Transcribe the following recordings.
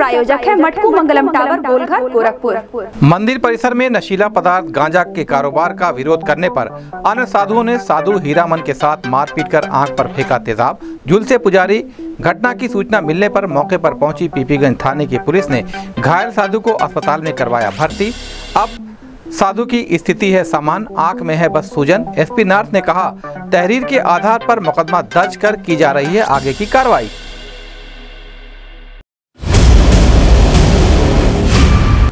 प्रायोजक है मटकू मंगलम टावर गोलघर गोरखपुर। मंदिर परिसर में नशीला पदार्थ गांजा के कारोबार का विरोध करने पर अन्य साधुओं ने साधु हीरामन के साथ मारपीट कर आँख पर फेंका तेजाब। झुलसे पुजारी घटना की सूचना मिलने पर मौके पर पहुँची पीपीगंज थाने की पुलिस ने घायल साधु को अस्पताल में करवाया भर्ती। अब साधु की स्थिति है समान आँख में है बस सूजन। एसपी नार्थ ने कहा तहरीर के आधार पर मुकदमा दर्ज कर की जा रही है आगे की कार्रवाई।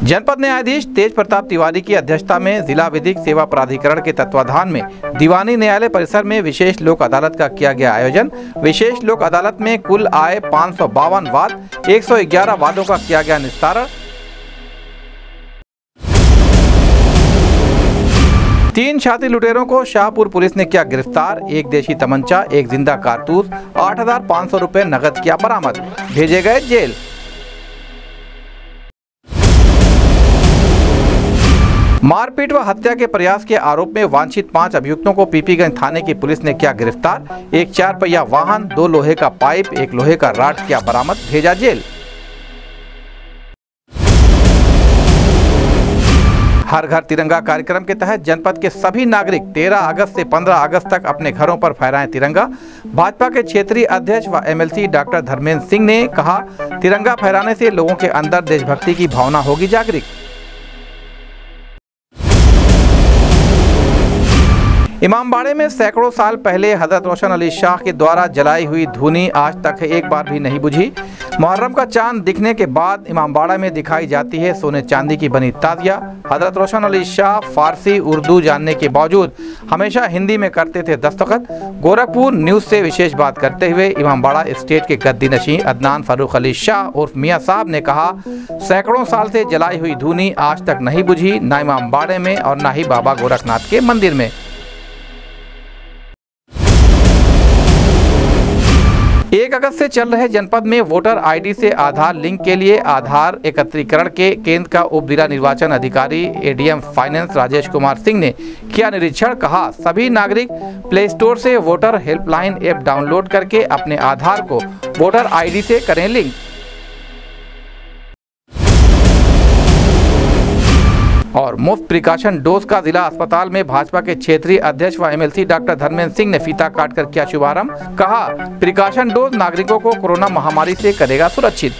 जनपद न्यायाधीश तेज प्रताप तिवारी की अध्यक्षता में जिला विधिक सेवा प्राधिकरण के तत्वाधान में दीवानी न्यायालय परिसर में विशेष लोक अदालत का किया गया आयोजन। विशेष लोक अदालत में कुल आए पाँच सौ बावन वाद 111 वादों का किया गया निस्तारण। तीन छाती लुटेरों को शाहपुर पुलिस ने किया गिरफ़्तार। एक देशी तमंचा, एक ज़िंदा कारतूस, आठ हज़ार पाँच सौ रुपए नकद किया बरामद। भेजे गए जेल। मारपीट व हत्या के प्रयास के आरोप में वांछित पाँच अभियुक्तों को पीपीगंज थाने की पुलिस ने किया गिरफ़्तार। एक चार पहिया वाहन, दो लोहे का पाइप, एक लोहे का राड किया बरामद, भेजा जेल। हर घर तिरंगा कार्यक्रम के तहत जनपद के सभी नागरिक 13 अगस्त से 15 अगस्त तक अपने घरों पर फहराएँ तिरंगा। भाजपा के क्षेत्रीय अध्यक्ष व एमएलसी डॉक्टर धर्मेंद्र सिंह ने कहा, तिरंगा फहराने से लोगों के अंदर देशभक्ति की भावना होगी जागृत। इमामबाड़े में सैकड़ों साल पहले हज़रत रोशन अली शाह के द्वारा जलाई हुई धुनी आज तक एक बार भी नहीं बुझी। मुहर्रम का चाँद दिखने के बाद इमामबाड़ा में दिखाई जाती है सोने चांदी की बनी ताजिया। हज़रत रोशन अली शाह फारसी, उर्दू जानने के बावजूद हमेशा हिंदी में करते थे दस्तखत। गोरखपुर न्यूज़ से विशेष बात करते हुए इमामबाड़ा स्टेट के गद्दी नशी अदनान फारूक अली शाह उर्फ़ मियाँ साहब ने कहा, सैकड़ों साल से जलाई हुई धुनी आज तक नहीं बुझी, न इमामबाड़े में और न ही बाबा गोरखनाथ के मंदिर में। एक अगस्त से चल रहे जनपद में वोटर आईडी से आधार लिंक के लिए आधार एकत्रीकरण के केंद्र का उप जिला निर्वाचन अधिकारी एडीएम फाइनेंस राजेश कुमार सिंह ने किया निरीक्षण, कहा, सभी नागरिक प्ले स्टोर से वोटर हेल्पलाइन ऐप डाउनलोड करके अपने आधार को वोटर आईडी से करें लिंक। और मुफ़्त प्रिकॉशन डोज का जिला अस्पताल में भाजपा के क्षेत्रीय अध्यक्ष व एमएलसी डॉक्टर धर्मेंद्र सिंह ने फीता काट कर किया शुभारंभ कहा, प्रिकॉशन डोज नागरिकों को कोरोना महामारी ऐसी करेगा सुरक्षित।